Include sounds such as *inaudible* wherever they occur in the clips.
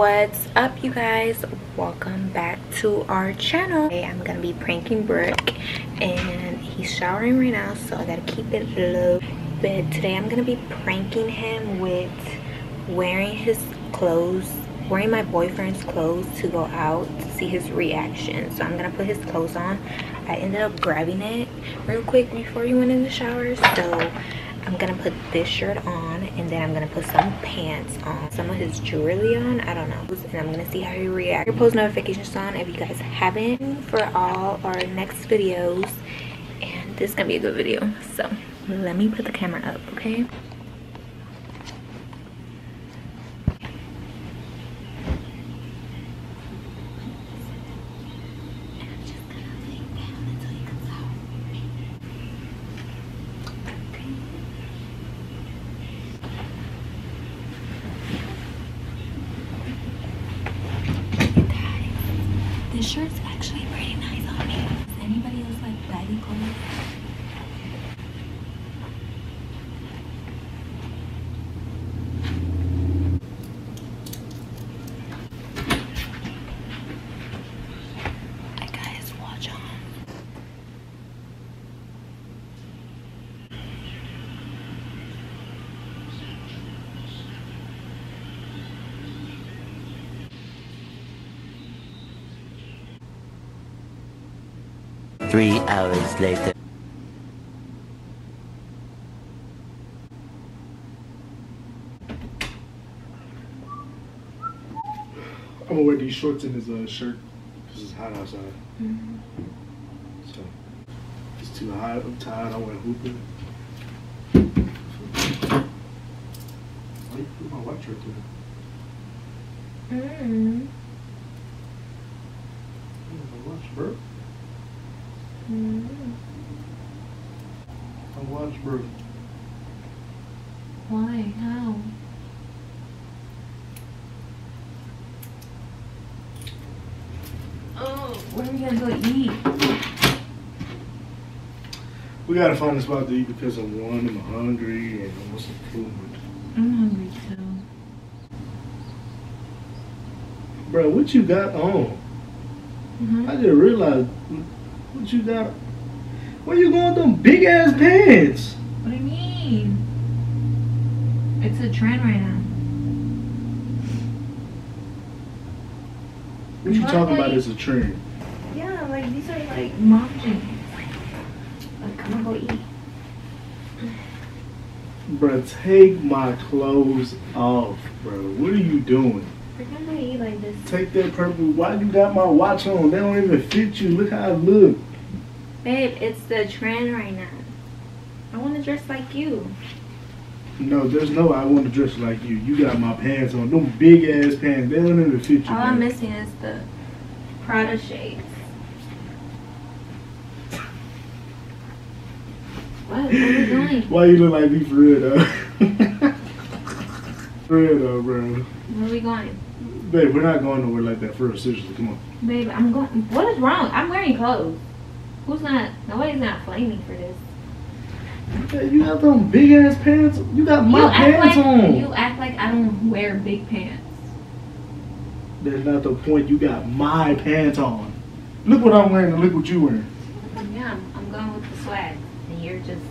what's up you guys? Welcome back to our channel. Today i'm gonna be pranking Brook and he's showering right now so i gotta keep it low. But today i'm gonna be pranking him with wearing his clothes wearing my boyfriend's clothes to go out to see his reaction. So i'm gonna put his clothes on. I ended up grabbing it real quick before he went in the shower so I'm gonna put this shirt on and then I'm gonna put some pants on, some of his jewelry on, I don't know. And I'm gonna see how he reacts. Your post notifications on if you guys haven't for all our next videos. And this is gonna be a good video. So let me put the camera up, okay? This shirt's actually pretty nice on me. Does anybody else like baggy clothes? I got his watch on. Three hours later. I'm gonna wear these shorts and his uh, shirt because it's hot outside. So it's too hot. I'm tired. I went hooping. Why you put my watch right there? Mm. My watch, bro. My watch, bro. Why? How? Oh, where are we gonna go eat? We gotta find a spot to eat because I'm one, I'm hungry, and I want some food. I'm hungry too. Bro, what you got on? Mm-hmm. I just realized what you got. Where you going with them big ass pants? What do you mean? It's a trend right now. What you What, talking about like- is a trend? Yeah, like these are like mom jeans. Like, come on, go eat. Bro, take my clothes off, bro. What are you doing? We're gonna eat like this. Take that purple. Why you got my watch on? They don't even fit you. Look how I look. Babe, it's the trend right now. I want to dress like you. No, there's no. I want to dress like you. You got my pants on. Them big ass pants. They don't even fit you. All I'm missing is the Prada shades. What? What are we doing? Why you look like me for real though? *laughs* for real though, bro. Where are we going? Babe, we're not going nowhere like that for real. Seriously, come on. Babe, I'm going. What is wrong? I'm wearing clothes. Who's gonna? Nobody's flame me for this. You got them big ass pants. You got my you pants like on. you act like I don't wear big pants. That's not the point. You got my pants on. Look what I'm wearing and look what you're wearing. Yeah, I'm, I'm going with the swag, and you're just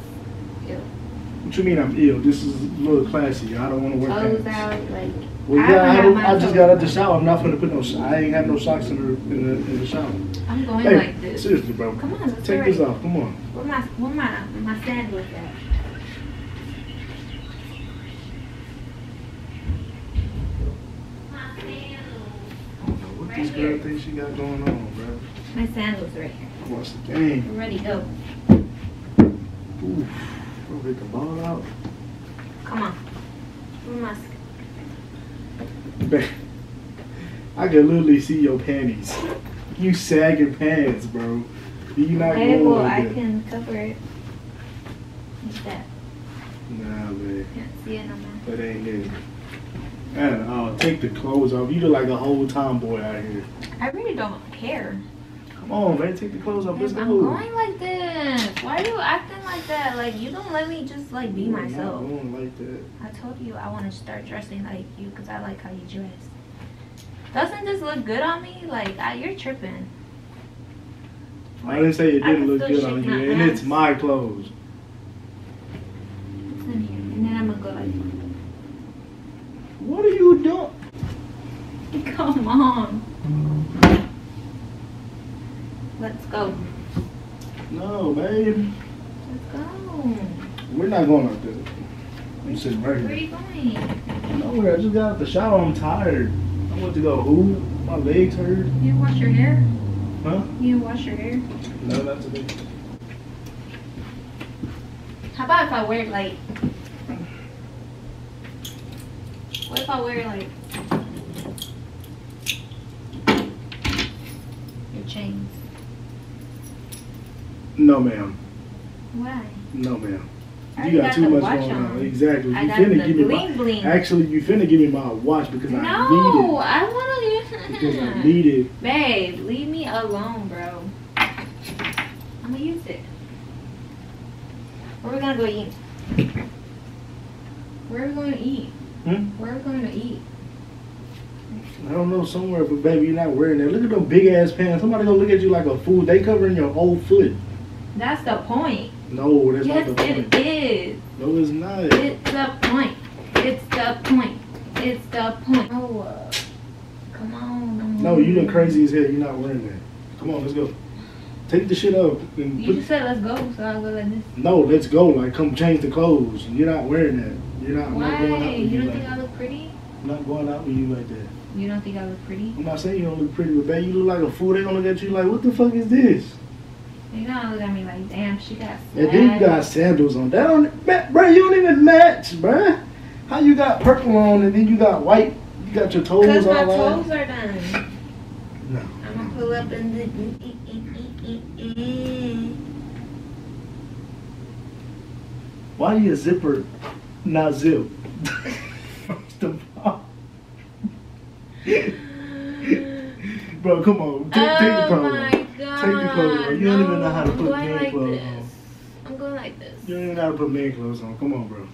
ill. What you mean I'm ill? This is a little classy. I don't want to wear clothes pants. out like. Well, I yeah, I, don't- I just got out the shower. I'm not gonna put no. I ain't have no socks in the in the, in the shower. I'm going Hey, like this. seriously, bro. Come on, let's Take hurry. this off. Come on. Where my where my my sandals at? My sandals. I don't know what this girl here. thinks she got going on, bro. My sandals right here. Watch the game. We're ready, to go. Ooh, bro, get the ball out. Come on. Where my Babe, *laughs* I can literally see your panties. You sagging pants, bro. You not Okay, going well like I that. can cover it. Like that. Nah, man. Can't see it no more. That ain't it. And uh, take the clothes off. You look like a whole tomboy out here. I really don't care. Come on, man. Take the clothes off. Let's I'm going like this. Why are you acting like that? Like you don't let me just like be not myself. going like that. I told you I want to start dressing like you because I like how you dress. Doesn't this look good on me? Like, I, you're tripping. I didn't say it didn't look good on you, and it's my clothes. It's in here. And then I'm gonna go like, What are you doing? come on. Let's go. No, babe. Let's go. We're not going up there. I'm sitting right Where are you going? Nowhere. I just got out the shower. I'm tired. I went to go hoop. My legs hurt. You didn't wash your hair? Huh? You didn't wash your hair? No, not today. How about if I wear like what if I wear like your chains? No, ma'am. Why? No, ma'am. You already got too much going on. on. Exactly. I You got finna give me my. bling. Actually, you finna give me my watch because I need it. no, I wanna it. Because I need it. Babe, leave me alone, bro. I'm gonna use it. Where we gonna go eat? Where are we going to eat? Hmm? Where are we going to eat? I don't know somewhere, but baby, you're not wearing that. Look at them big ass pants. Somebody gonna look at you like a fool. They covering your whole foot. That's the point. No, that's yes, not the it point. is. No, it's not. It's the point. It's the point. It's the point. Oh, uh, come on. No, you look crazy as hell. You're not wearing that. Come on, let's go. Take the shit up and You put. just said let's go, so I'll go like this. No, let's go. Like, come change the clothes. You're not wearing that. You're not. I'm not going out Why? with You you don't like think that. I look pretty? I'm not going out with you like that. You don't think I look pretty? I'm not saying you don't look pretty, but babe, you look like a fool. They're gonna look at you like, what the fuck is this? You gonna look at me like, damn, she got sandals. And then you got sandals on. That don't, man, bro. You don't even match, bruh. How you got purple on and then you got white? You got your toes Cause all my out. toes are done. No. I'm gonna pull up in the. Why do your zipper not zip? First of all. *laughs* Bro, come on. Take, take the oh clothes my off. god. Take the clothes off. You don't even know how to I'm put man like clothes this. on. I'm going like this. You don't even know how to put man clothes on. Come on, bro.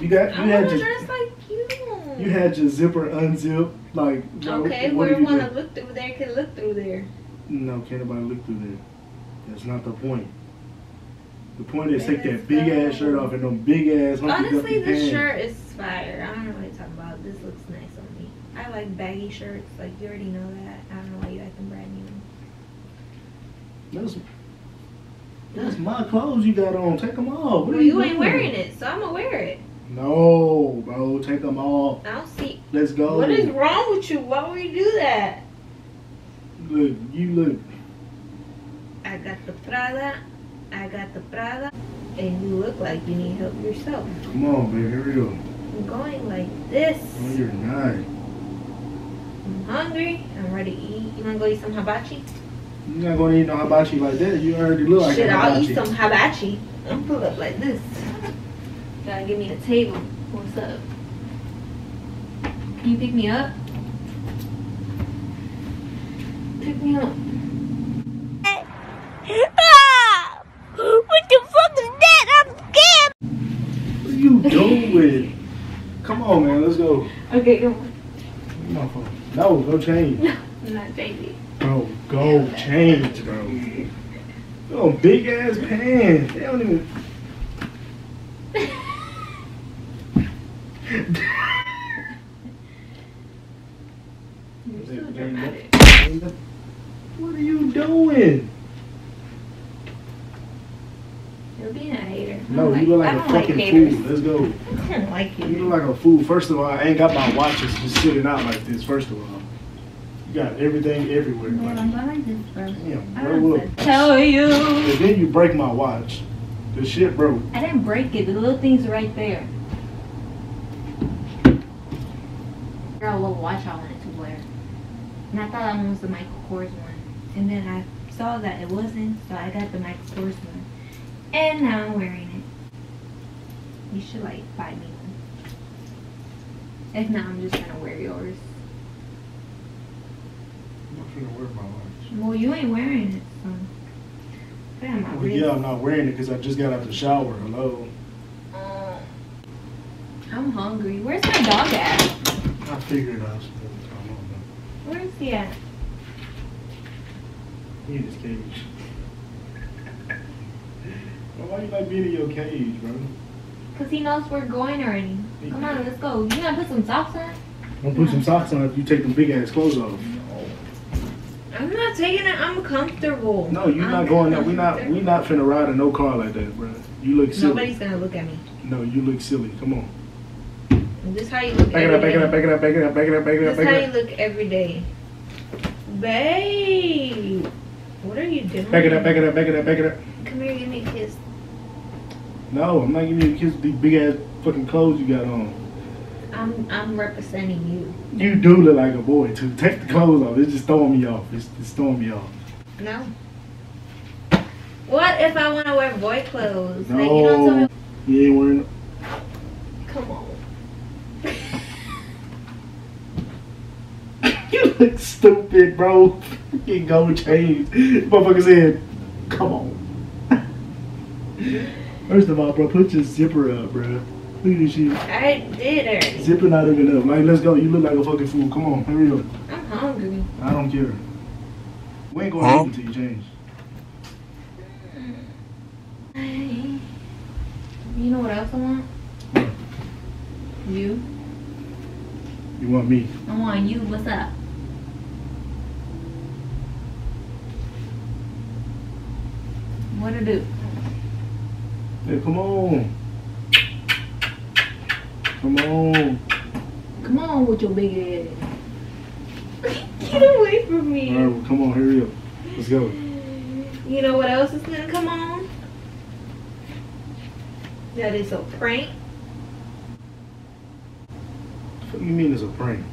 You got I you had wanna your dress like you. you had your zipper unzipped. Like bro, Okay, what whoever are you wanna look through there can look through there. No, can't nobody look through there. That's not the point. The point is take that big ass shirt off and them big ass Honestly, this pants. shirt is fire. I don't know what you're talking about. This looks nice on me. I like baggy shirts. Like you already know that. I don't know why you acting brand new. That's that's my clothes you got on. Take them off. What Well, you you ain't wearing it, so I'm gonna wear it. No, bro. Take them off. I don't see. Let's go. What is wrong with you? Why would you do that? Look, you look. I got the Prada. I got the Prada. And you look like you need help yourself. Come on, baby. Here we go. I'm going like this. No, you're not. I'm hungry. I'm ready to eat. You wanna go eat some hibachi? You're not gonna eat no hibachi like that. You already look like Shit, a I'll eat some hibachi. I'm pull up like this. *laughs* Gotta give me a table. What's up? Can you pick me up? Pick me up. Ah! *laughs* What the fuck is that? I'm scared. What are you doing? Come on, man. Let's go. Okay, come on. Come on, phone. No, change. *laughs* I'm not. Bro, go change, bro. Oh, big ass pants. They don't even. You're so dramatic. What are you doing? You're being a hater. No, you look like I a like fucking fool. Let's go. *laughs* I don't like You you. look like a fool. First of all, I ain't got my watches just sitting out like this. First of all, you got everything everywhere. Well, Like, I'm going like this, bro. damn, I grow up. tell you. And then you break my watch. The shit broke. I didn't break it. The little thing's are right there. Girl, what watch I wanted to wear. And I thought that one was the Michael Kors one. And then I saw that it wasn't, so I got the Michael Kors one. And now I'm wearing it. You should like buy me one. If not, I'm just gonna wear yours. I'm not wear my watch. Well, you ain't wearing it, so. Put it on my Well, yeah, I'm not wearing it because I just got out the shower. Hello. Uh, I'm hungry. Where's my dog at? I figured out. some other time, I don't know. Where is he at? He in his cage. Bro, why you like being in your cage, bro? Cause he knows we're going already. Come on, let's go. You gonna put some socks on? I'm gonna put some socks on if you take them big ass clothes off. I'm not taking it. I'm comfortable. No, you're I'm not going there. We not comfortable. we not finna ride in no car like that, bro. You look silly. Nobody's gonna look at me. No, you look silly. Come on. This is how you look Back it every up, back it up, back it up, back it up, back it up, back it up, This how you look every day. Babe, what are you doing? Back it up, back it up, back it up, back it up. Come here, give me a kiss. No, I'm not giving you a kiss with these big ass fucking clothes you got on. I'm I'm representing you. You do look like a boy too. Take the clothes off. It's just throwing me off. It's, it's throwing me off. No. What if I want to wear boy clothes? No, Like, you don't tell me. you ain't wearing. Come on. *laughs* you look stupid, bro. You go change. Motherfucker said, "Come on." *laughs* First of all, bro, put your zipper up, bro. Look at this shit. I did already. Zipper not even up. Like, let's go. You look like a fucking fool. Come on, hurry up. I'm hungry. I don't care. We ain't going Huh? to until you change. You know what else I want? What? You. You want me? I want you. What's up? What to do? Hey, come on. Come on. Come on with your big ass. Get away from me. All right, well, come on, hurry up. Let's go. You know what else is gonna come on? That is a prank. What do you mean it's a prank?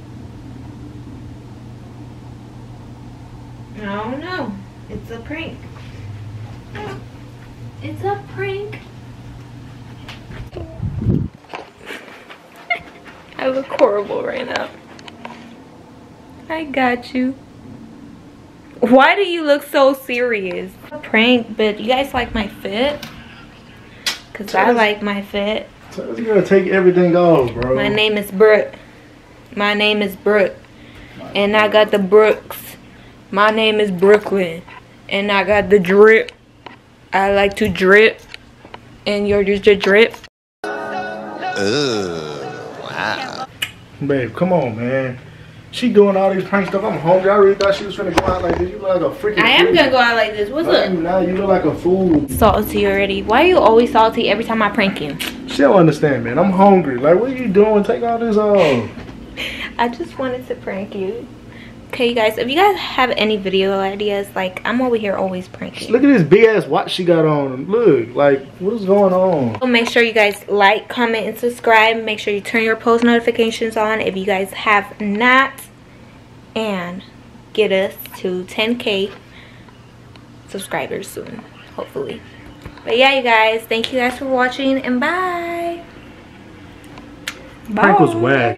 I don't know. It's a prank. It's a prank. I look horrible right now. I got you. Why do you look so serious? Prank, but you guys like my fit? Cause I like my fit. So you gotta take everything off, bro. My name is Brook. My name is Brook. And I got the Brooks. My name is Brooklyn. And I got the drip. I like to drip. And you're just a drip. Babe, come on, man. She doing all these prank stuff. I'm hungry. I really thought she was finna go out like this. You look like a freaking I am fool. gonna go out like this. What's No, up? you not. You look like a fool. Salty already. Why are you always salty every time I prank you? She don't understand, man. I'm hungry. Like, what are you doing? Take all this off. Uh, *laughs* I just wanted to prank you. Okay, you guys, if you guys have any video ideas, like, I'm over here always pranking. Look at this big ass watch she got on. Look, like, what is going on? So make sure you guys like, comment, and subscribe. Make sure you turn your post notifications on if you guys have not. And get us to 10k subscribers soon, hopefully. But yeah, you guys, thank you guys for watching and bye. Prank was whack.